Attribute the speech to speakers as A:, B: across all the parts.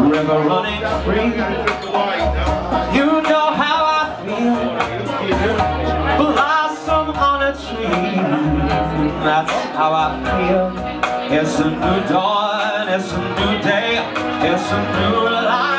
A: river running free. You know how I feel. Blossom on a tree. That's how I feel. It's a new dawn. It's a new day. It's a new life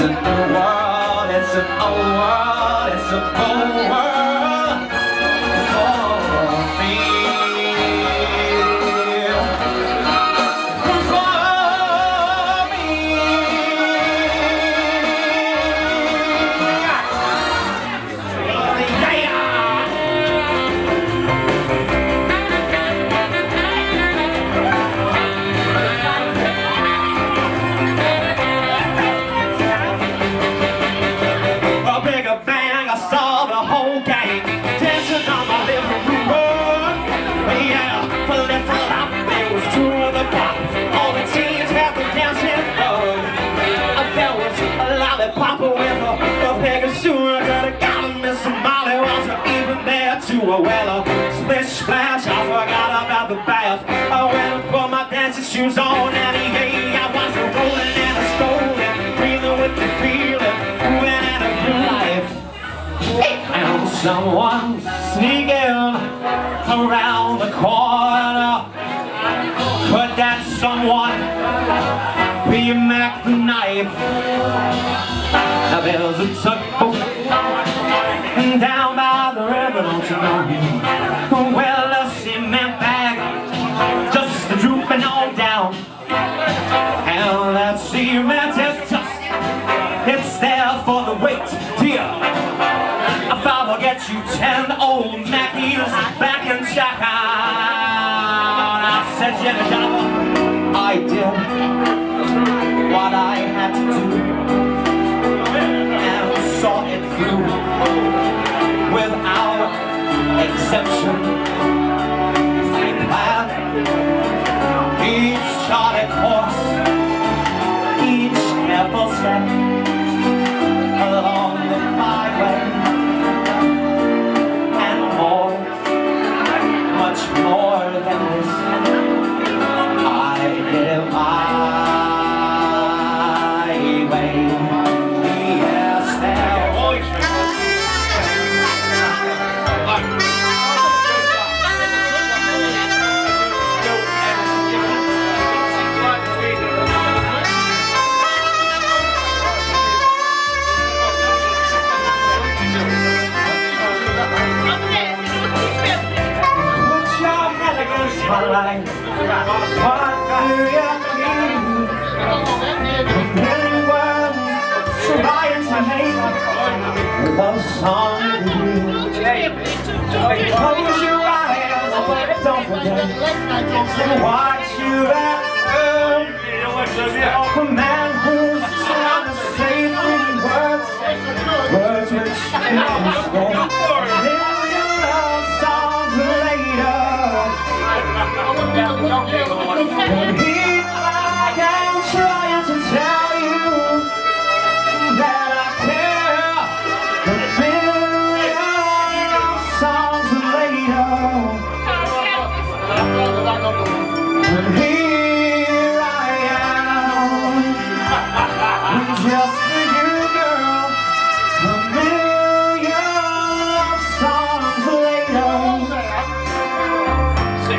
A: mean It's a new world, it's an old world It's a whole world I went and my dancing shoes on and yeah, I was a rolling and a strolling, with the feeling, moving in a new life. And someone sneaking around the corner. Could that someone be a Mac knife? Now there's a tugboat down by the river, don't you know? Well, dear. If I will get you ten old Mackies back in town. I said, Jenny Dollar, I did what I had to do and saw it through without exception. Against my light. What do you need? Many words trying to make love song with you. Close your eyes, don't forget to watch you at The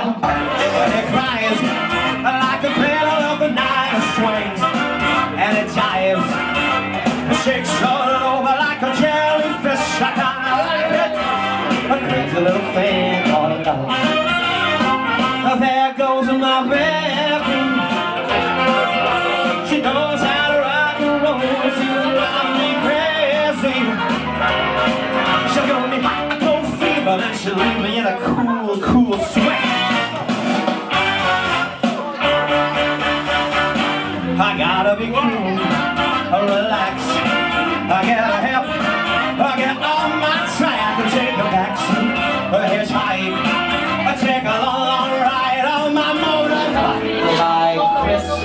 A: It cries like the pedal of night swings And it Shakes all over like a jellyfish. I kinda like it A crazy little thing called love I gotta help, I get on my track and take a taxi, a hitchhike, I take a long, long ride on my motorbike like Christmas.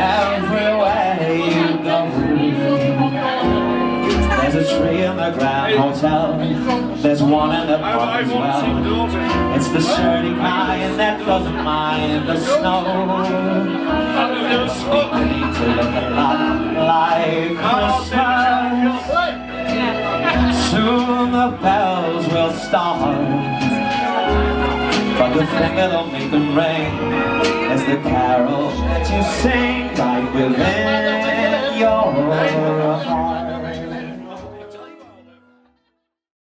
A: Everywhere you go, there's a tree in the Grand Hotel. There's one in the park as well. It's the sturdy kind that doesn't mind the snow. It's beginning to look a like Christmas. Soon the bells will start. But the thing that'll make them ring is the carol that you sing right within your heart.